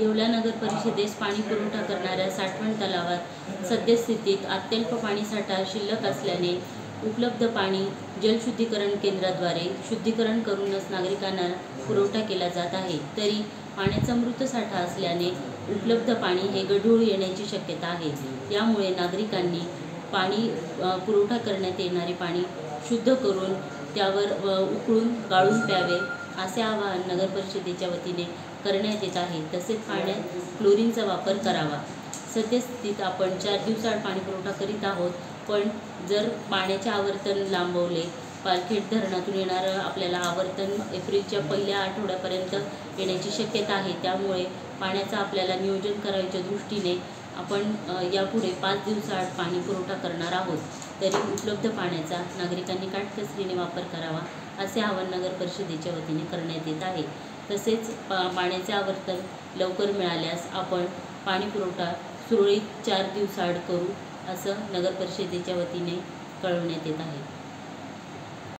येवला नगर परिषदेस पाणी पुरवठा करणाऱ्या साठवण तलावात सद्यस्थितीत अत्यल्प पाणीसाठा शिल्लक असल्याने उपलब्ध पाणी जलशुद्धीकरण केंद्राद्वारे शुद्धीकरण करूनच नागरिकांना पुरवठा केला जात आहे. तरी पाण्याचा मृत साठा असल्याने उपलब्ध पाणी हे गढूळ येण्याची शक्यता आहे. यामुळे नागरिकांनी पाणी पुरवठा करण्यात येणारे पाणी शुद्ध करून त्यावर उकळून गाळून प्यावे. असे आवाहन नगर परिषदेच्या वतीने करण्यात येत आहे. तसेच पाण्यात क्लोरीनचा वापर करावा. सद्यस्थितीत आपण चार दिवसाआड पाणी पुरवठा करीत आहोत. पण जर पाण्याचे आवर्तन लांबवले पालखेड धरणातून येणारं आपल्याला आवर्तन एप्रिलच्या पहिल्या आठवड्यापर्यंत येण्याची शक्यता आहे. त्यामुळे पाण्याचं आपल्याला नियोजन करायच्या दृष्टीने आपण यापुढे पाच दिवसाआड पाणी पुरवठा करणार आहोत. तरी उपलब्ध पाण्याचा नागरिकांनी काटकसरीने वापर करावा असे आवाहन नगर परिषदेच्या वतीने करण्यात येत आहे. तसेच पा पाण्याचे आवर्तन लवकर मिळाल्यास आपण पाणी पुरवठा सुरळीत चार दिवसाआड करू असं नगर परिषदेच्या वतीने कळवण्यात येत आहे.